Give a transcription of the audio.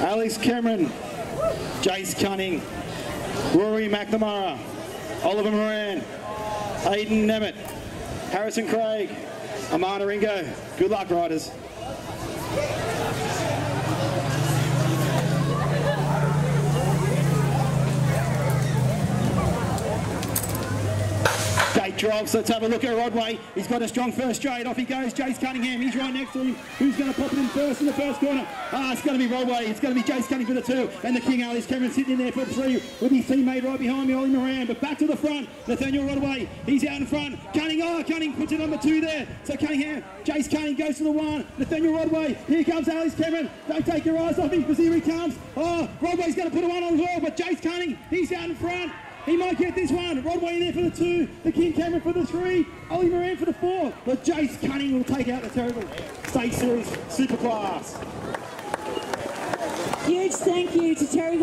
Alex Cameron, Jace Cunning, Rory McNamara, Oliver Moran, Aidan Nemeth, Harrison Craig, Amanda Ringo. Good luck, riders. Drops. Let's have a look at Rodway. He's got a strong first straight. Off he goes. Jace Cunningham. He's right next to him. Who's going to pop it in first in the first corner? Ah, it's going to be Rodway. It's going to be Jace Cunningham for the two. And the King Alex Cameron sitting in there for three with his teammate right behind me, Ollie Moran. But back to the front. Nathaniel Rodway. He's out in front. Cunning. Oh, Cunning puts it number two there. So Cunningham. Jace Cunning goes to the one. Nathaniel Rodway. Here comes Alex Cameron. Don't take your eyes off him because here he comes. Oh, Rodway's going to put a one on as well. But Jace Cunning, he's out in front. He might get this one. Rodway in there for the two. The King Cameron for the three. Ollie Moran for the four. But Jace Cunning will take out the Terrigal state series super class. Huge thank you to Terry